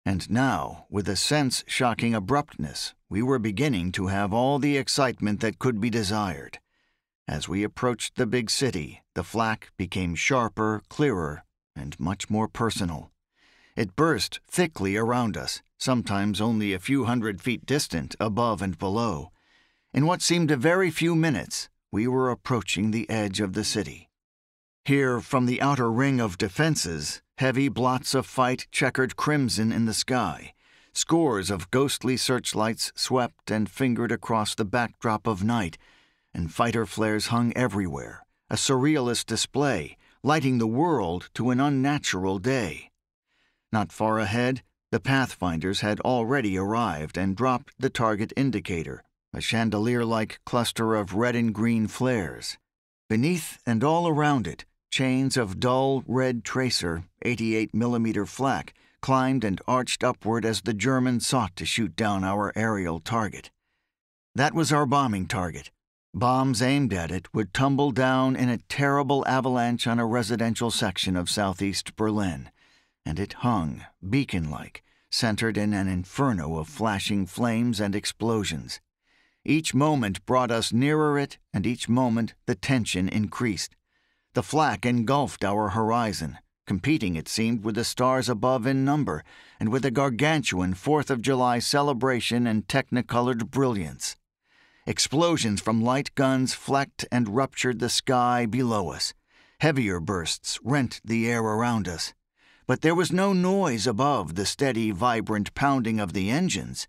Speaker 1: And now, with a sense shocking abruptness, we were beginning to have all the excitement that could be desired. As we approached the big city, the flak became sharper, clearer, and much more personal. It burst thickly around us, sometimes only a few hundred feet distant above and below. In what seemed a very few minutes, we were approaching the edge of the city. Here, from the outer ring of defenses, heavy blots of fight checkered crimson in the sky. Scores of ghostly searchlights swept and fingered across the backdrop of night, and fighter flares hung everywhere, a surrealist display, lighting the world to an unnatural day. Not far ahead, the Pathfinders had already arrived and dropped the target indicator, a chandelier like cluster of red and green flares. Beneath and all around it, chains of dull red tracer, 88 millimeter flak, climbed and arched upward as the Germans sought to shoot down our aerial target. That was our bombing target. Bombs aimed at it would tumble down in a terrible avalanche on a residential section of southeast Berlin, and it hung, beacon like, centered in an inferno of flashing flames and explosions. Each moment brought us nearer it, and each moment the tension increased. The flak engulfed our horizon, competing, it seemed, with the stars above in number, and with a gargantuan Fourth of July celebration and technicolored brilliance. Explosions from light guns flecked and ruptured the sky below us. Heavier bursts rent the air around us. But there was no noise above the steady, vibrant pounding of the engines.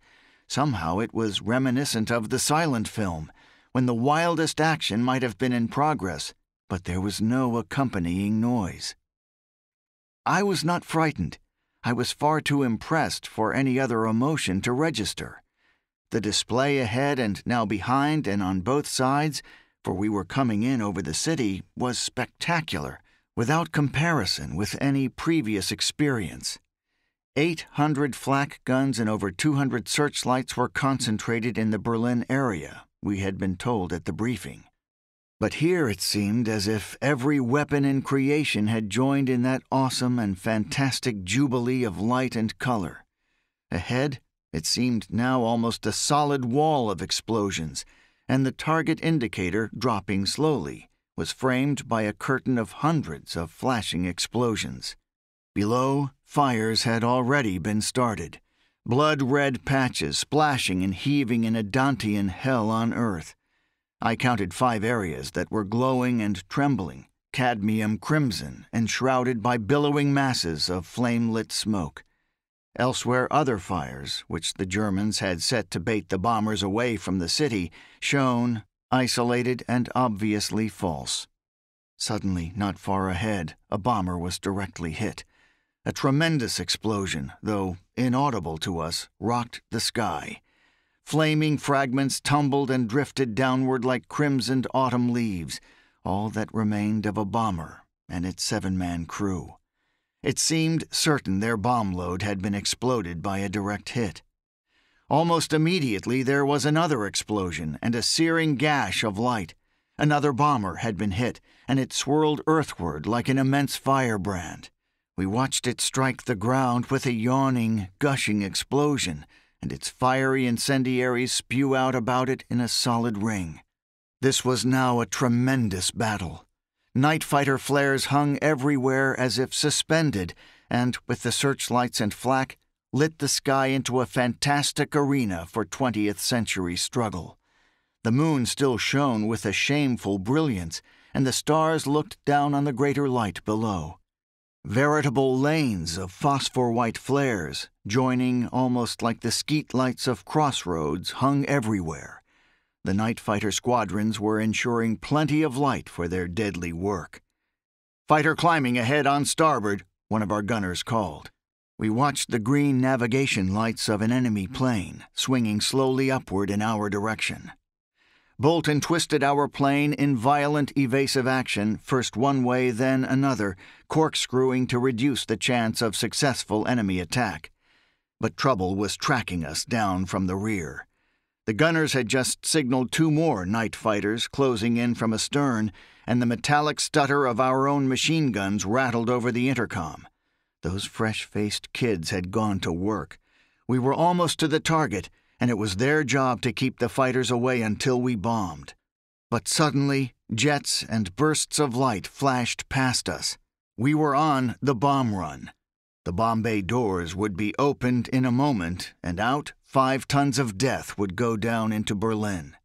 Speaker 1: Somehow it was reminiscent of the silent film, when the wildest action might have been in progress, but there was no accompanying noise. I was not frightened. I was far too impressed for any other emotion to register. The display ahead and now behind and on both sides, for we were coming in over the city, was spectacular, without comparison with any previous experience. 800 flak guns and over 200 searchlights were concentrated in the Berlin area, we had been told at the briefing. But here it seemed as if every weapon in creation had joined in that awesome and fantastic jubilee of light and color. Ahead, it seemed now almost a solid wall of explosions, and the target indicator, dropping slowly, was framed by a curtain of hundreds of flashing explosions. Below, fires had already been started, blood red patches splashing and heaving in a Dantean hell on earth. I counted five areas that were glowing and trembling, cadmium crimson, and shrouded by billowing masses of flame lit smoke. Elsewhere, other fires, which the Germans had set to bait the bombers away from the city, shone, isolated and obviously false. Suddenly, not far ahead, a bomber was directly hit. A tremendous explosion, though inaudible to us, rocked the sky. Flaming fragments tumbled and drifted downward like crimsoned autumn leaves, all that remained of a bomber and its seven man crew. It seemed certain their bomb load had been exploded by a direct hit. Almost immediately, there was another explosion and a searing gash of light. Another bomber had been hit, and it swirled earthward like an immense firebrand. We watched it strike the ground with a yawning, gushing explosion, and its fiery incendiaries spew out about it in a solid ring. This was now a tremendous battle. Night fighter flares hung everywhere as if suspended, and, with the searchlights and flak, lit the sky into a fantastic arena for 20th century struggle. The moon still shone with a shameful brilliance, and the stars looked down on the greater light below. Veritable lanes of phosphor white flares, joining almost like the skeet lights of crossroads, hung everywhere. The night fighter squadrons were ensuring plenty of light for their deadly work. Fighter climbing ahead on starboard, one of our gunners called. We watched the green navigation lights of an enemy plane swinging slowly upward in our direction. Bolton twisted our plane in violent evasive action, first one way, then another, corkscrewing to reduce the chance of successful enemy attack. But trouble was tracking us down from the rear. The gunners had just signaled two more night fighters closing in from astern, and the metallic stutter of our own machine guns rattled over the intercom. Those fresh faced kids had gone to work. We were almost to the target, and it was their job to keep the fighters away until we bombed. But suddenly, jets and bursts of light flashed past us. We were on the bomb run. The bomb bay doors would be opened in a moment, and out, five tons of death would go down into Berlin.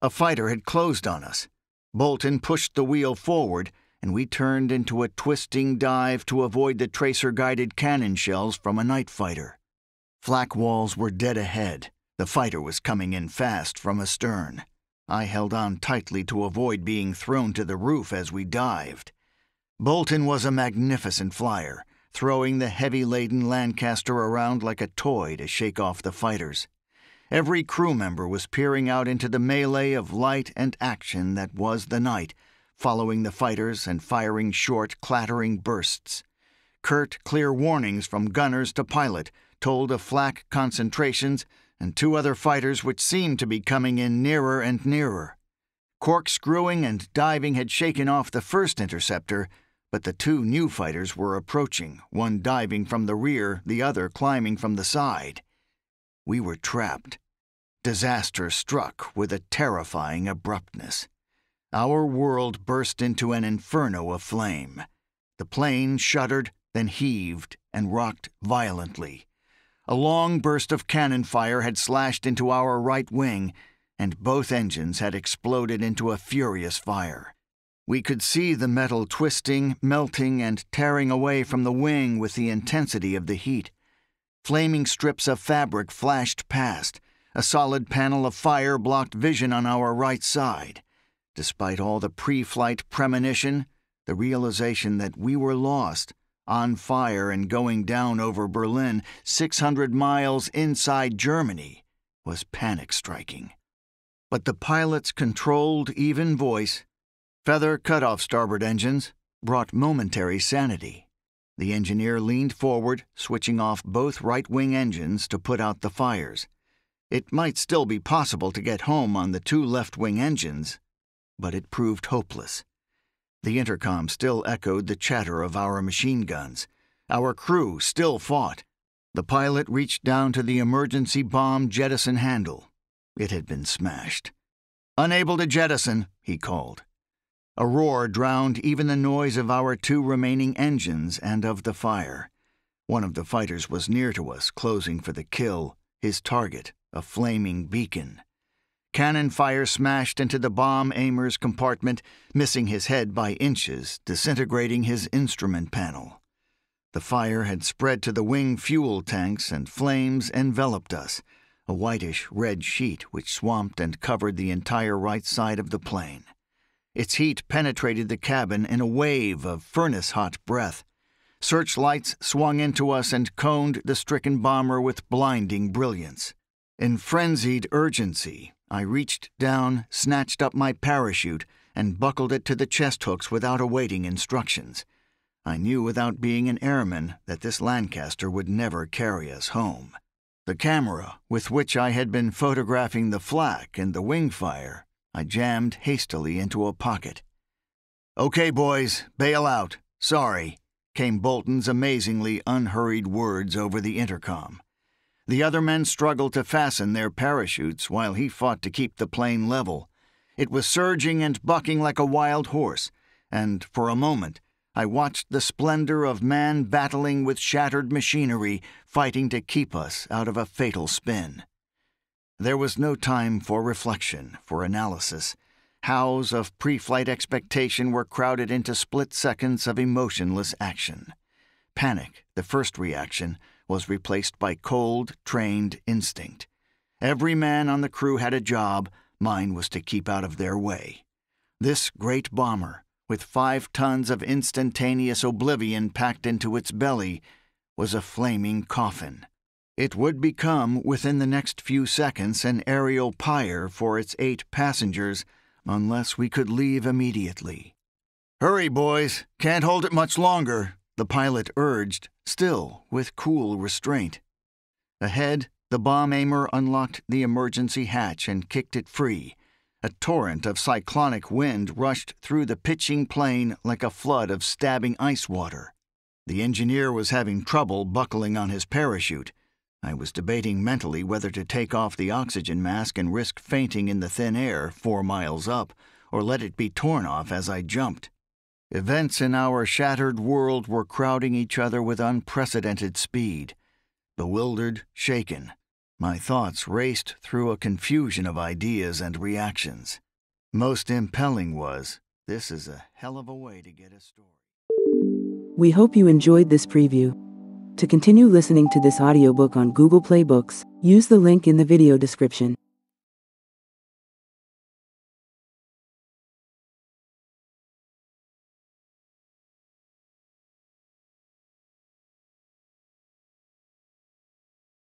Speaker 1: A fighter had closed on us. Bolton pushed the wheel forward, and we turned into a twisting dive to avoid the tracer guided cannon shells from a night fighter. Flak walls were dead ahead. The fighter was coming in fast from astern. I held on tightly to avoid being thrown to the roof as we dived. Bolton was a magnificent flyer, throwing the heavy laden Lancaster around like a toy to shake off the fighters. Every crew member was peering out into the melee of light and action that was the night following the fighters and firing short, clattering bursts. Curt, clear warnings from gunners to pilot told of flak concentrations and two other fighters which seemed to be coming in nearer and nearer. Corkscrewing and diving had shaken off the first interceptor, but the two new fighters were approaching, one diving from the rear, the other climbing from the side. We were trapped. Disaster struck with a terrifying abruptness. Our world burst into an inferno of flame. The plane shuddered, then heaved and rocked violently. A long burst of cannon fire had slashed into our right wing, and both engines had exploded into a furious fire. We could see the metal twisting, melting, and tearing away from the wing with the intensity of the heat. Flaming strips of fabric flashed past. A solid panel of fire blocked vision on our right side. Despite all the pre flight premonition, the realization that we were lost, on fire and going down over Berlin, 600 miles inside Germany, was panic striking. But the pilot's controlled, even voice, feather cut off starboard engines, brought momentary sanity. The engineer leaned forward, switching off both right wing engines to put out the fires. It might still be possible to get home on the two left wing engines, but it proved hopeless. The intercom still echoed the chatter of our machine guns. Our crew still fought. The pilot reached down to the emergency bomb jettison handle. It had been smashed. Unable to jettison, he called. A roar drowned even the noise of our two remaining engines and of the fire. One of the fighters was near to us, closing for the kill, his target, a flaming beacon. Cannon fire smashed into the bomb aimer's compartment, missing his head by inches, disintegrating his instrument panel. The fire had spread to the wing fuel tanks, and flames enveloped us, a whitish red sheet which swamped and covered the entire right side of the plane. Its heat penetrated the cabin in a wave of furnace hot breath. Searchlights swung into us and coned the stricken bomber with blinding brilliance. In frenzied urgency, I reached down, snatched up my parachute, and buckled it to the chest hooks without awaiting instructions. I knew without being an airman that this Lancaster would never carry us home. The camera, with which I had been photographing the flak and the wing fire, I jammed hastily into a pocket. Okay, boys, bail out. Sorry, came Bolton's amazingly unhurried words over the intercom. The other men struggled to fasten their parachutes while he fought to keep the plane level. It was surging and bucking like a wild horse, and for a moment I watched the splendor of man battling with shattered machinery, fighting to keep us out of a fatal spin. There was no time for reflection, for analysis. Hows of pre flight expectation were crowded into split seconds of emotionless action. Panic, the first reaction, was replaced by cold, trained instinct. Every man on the crew had a job, mine was to keep out of their way. This great bomber, with five tons of instantaneous oblivion packed into its belly, was a flaming coffin. It would become, within the next few seconds, an aerial pyre for its eight passengers unless we could leave immediately. Hurry, boys! Can't hold it much longer, the pilot urged, still with cool restraint. Ahead, the bomb aimer unlocked the emergency hatch and kicked it free. A torrent of cyclonic wind rushed through the pitching plane like a flood of stabbing ice water. The engineer was having trouble buckling on his parachute. I was debating mentally whether to take off the oxygen mask and risk fainting in the thin air four miles up, or let it be torn off as I jumped. Events in our shattered world were crowding each other with unprecedented speed. Bewildered, shaken, my thoughts raced through a confusion of ideas and reactions. Most impelling was this is a hell of a way to get a story.
Speaker 2: We hope you enjoyed this preview. To continue listening to this audiobook on Google Play Books, use the link in the video description.